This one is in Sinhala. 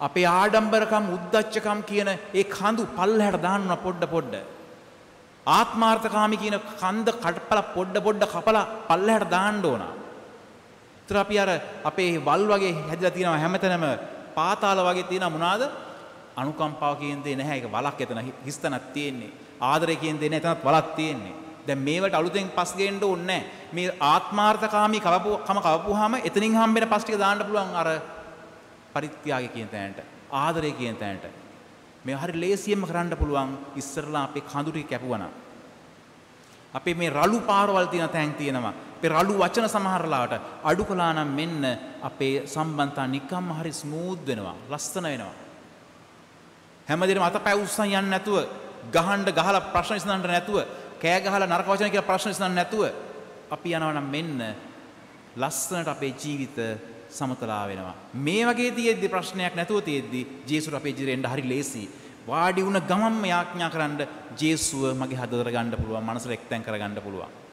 අපේ ආඩම්බරකම් උද්දච්චකම් කියන ඒ කඳු පල්ලහැට දාන්න පොඩ්ඩ පොඩ්ඩ. ආත්මාර්ථකාමී කියන කන්ද කඩපල පොඩ්ඩ පොඩ්ඩ කපලා පල්ලහැට දාන්න ඕන. ඒතර අපි අර අපේ වල් වගේ හැදිලා තියෙනවා හැමතැනම පාතාල වගේ තියෙනවා මොනවාද? අනුකම්පාව කියන දේ නැහැ. ඒක වලක් එතන හිස්තනක් තියෙන්නේ. ආදරය කියන දේ නැහැ. එතනත් වලක් තියෙන්නේ. දැන් මේවට අලුතෙන් පස් ගේන්න ඕනේ නැහැ. මේ ආත්මාර්ථකාමී කවපු කම කවපුවාම එතනින් හම්බෙන පස් ටික දාන්න පුළුවන් අර පරිත්‍යාගය කියන තැනට ආදරය කියන තැනට. මේ හරි ලේසියෙන්ම කරන්න පුළුවන් ඉස්සරලා අපේ කඳු ටික කැපුවනම්. අපේ මේ රළු පාරවල් තියෙන තැන් තියෙනවා. අපේ රළු වචන සමහරලාට අඩු කළා නම් මෙන්න අපේ සම්බන්ධතා නිකම්ම හරි ස්මූත් වෙනවා ලස්සන වෙනවා. හැමදේම අතපය උස්සන් යන්නේ නැතුව ගහන්න ගහලා ප්‍රශ්න විසඳන්න නැතුව කෑ ගහලා නරක වචන කියලා ප්‍රශ්න විසඳන්න නැතුව අපි යනවා නම් මෙන්න ලස්සනට අපේ ජීවිත සමතලා වෙනවා. මේ වගේ තියෙද්දි ප්‍රශ්නයක් නැතුව තියෙද්දි ජේසුස් අපේ ජීවිතේට හරි ලේසි. වාඩි වුණ ගමන්ම යාඥා කරන්න ජේසුව මගේ හදවතට ගන්න පුළුවන්, මනසට එක්තෙන් කරගන්න පුළුවන්.